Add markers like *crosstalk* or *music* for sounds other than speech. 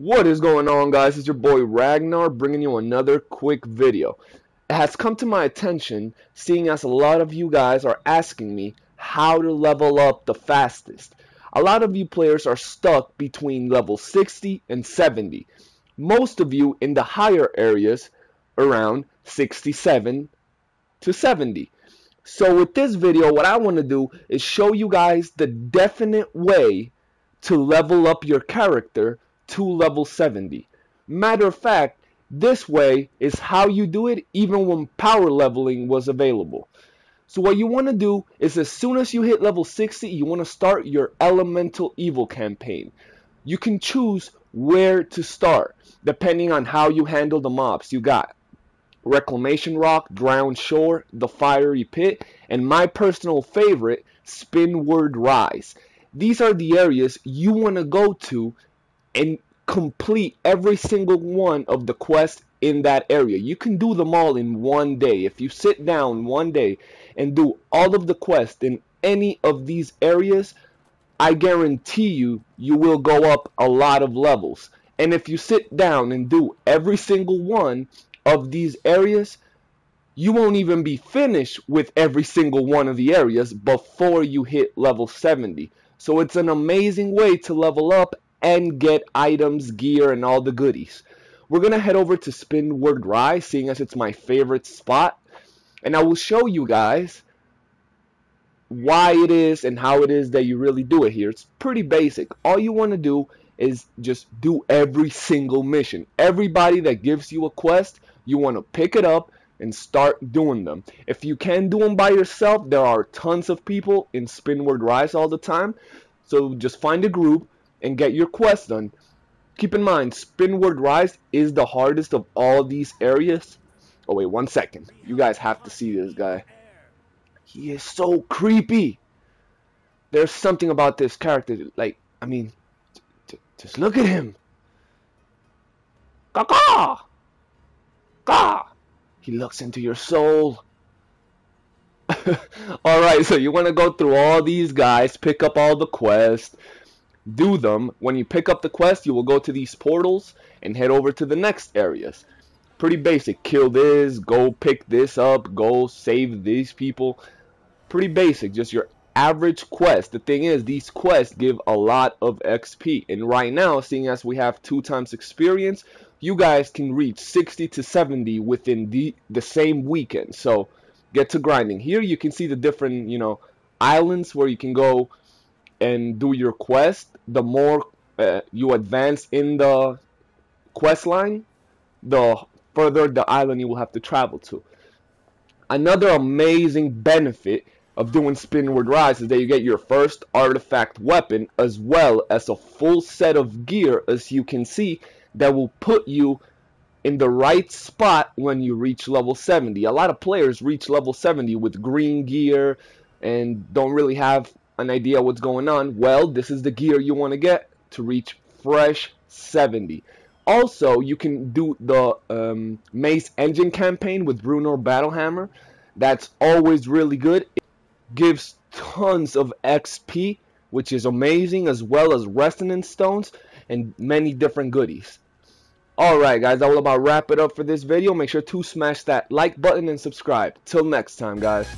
What is going on guys? It's your boy Ragnar bringing you another quick video. It has come to my attention seeing as a lot of you guys are asking me how to level up the fastest. A lot of you players are stuck between level 60 and 70. Most of you in the higher areas around 67 to 70. So with this video what I want to do is show you guys the definite way to level up your character to level 70. Matter of fact, this way is how you do it even when power leveling was available. So what you want to do is as soon as you hit level 60, you want to start your Elemental Evil campaign. You can choose where to start depending on how you handle the mobs. You got Reclamation Rock, Drowned Shore, the Fiery Pit, and my personal favorite, Spinward Rise. These are the areas you want to go to and complete every single one of the quests in that area. You can do them all in one day. If you sit down one day and do all of the quests in any of these areas, I guarantee you, you will go up a lot of levels. And if you sit down and do every single one of these areas, you won't even be finished with every single one of the areas before you hit level 70. So it's an amazing way to level up and get items, gear, and all the goodies. We're going to head over to Spinward Rise, seeing as it's my favorite spot. And I will show you guys why it is and how it is that you really do it here. It's pretty basic. All you want to do is just do every single mission. Everybody that gives you a quest, you want to pick it up and start doing them. If you can do them by yourself, there are tons of people in Spinward Rise all the time. So just find a group, and get your quest done. Keep in mind, Spinward Rise is the hardest of all these areas. Oh wait, one second. You guys have to see this guy. He is so creepy. There's something about this character, like, I mean, just look at him. Caw Caw! He looks into your soul. *laughs* Alright, so you want to go through all these guys, pick up all the quests, do them. When you pick up the quest, you will go to these portals and head over to the next areas. Pretty basic. Kill this, go pick this up, go save these people. Pretty basic. Just your average quest. The thing is, these quests give a lot of XP. And right now, seeing as we have two times experience, you guys can reach 60 to 70 within the, the same weekend. So get to grinding. Here you can see the different, you know, islands where you can go and do your quest, the more uh, you advance in the quest line, the further the island you will have to travel to. Another amazing benefit of doing Spinward Rise is that you get your first artifact weapon as well as a full set of gear as you can see that will put you in the right spot when you reach level 70. A lot of players reach level 70 with green gear and don't really have an idea what's going on, well, this is the gear you want to get to reach fresh 70. Also, you can do the um, Maze Engine campaign with Bruenor Battlehammer. That's always really good. It gives tons of XP, which is amazing, as well as Resonance Stones and many different goodies. Alright guys, I will about wrap it up for this video. Make sure to smash that like button and subscribe. Till next time guys.